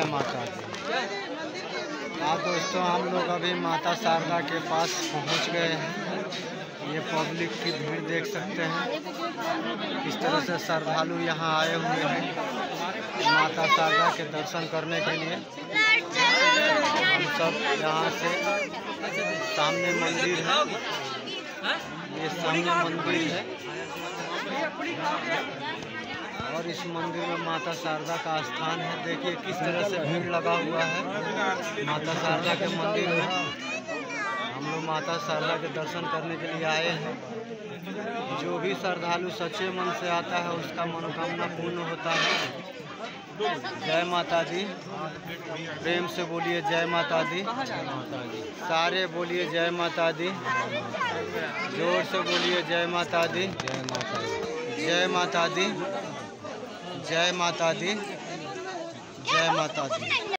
जय माता हाँ दोस्तों, हम लोग अभी माता शारदा के पास पहुँच गए हैं। ये पब्लिक की भीड़ देख सकते हैं। किस तरह से श्रद्धालु यहाँ आए हुए हैं माता शारदा के दर्शन करने के लिए। हम सब यहाँ से सामने मंदिर है। ये सामने मंदिर है। और इस मंदिर में माता शारदा का स्थान है। देखिए, किस तरह से भीड़ लगा हुआ है। माता शारदा के मंदिर में हम लोग माता शारदा के दर्शन करने के लिए आए हैं। जो भी श्रद्धालु सच्चे मन से आता है, उसका मनोकामना पूर्ण होता है। जय माता दी प्रेम से बोलिए जय माता दी सारे बोलिए जय माता दी ज़ोर से बोलिए जय माता दी जय माता दी जय माता दी जय माता दी।